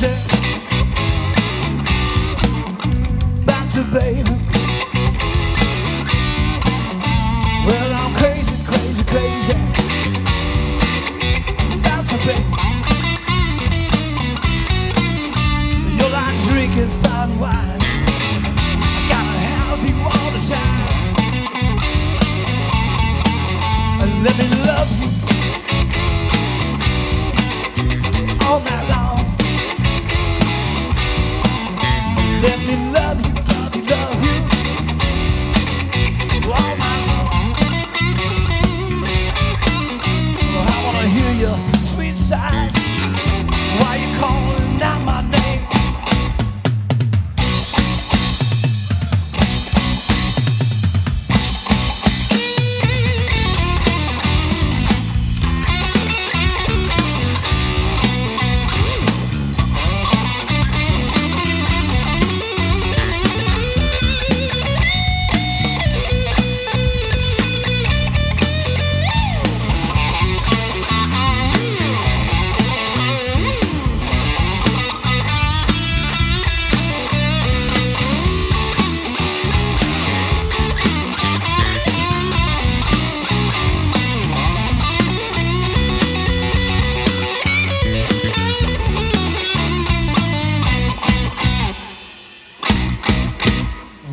That's Back baby. Well, I'm crazy, crazy, crazy. You're like drinking fine wine. I gotta have you all the time. Let me while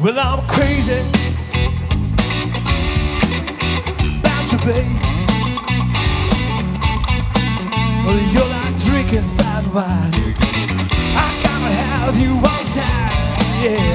Well, I'm crazy about you, babe. Well, you're like drinking fine wine. I gotta have you all time, yeah.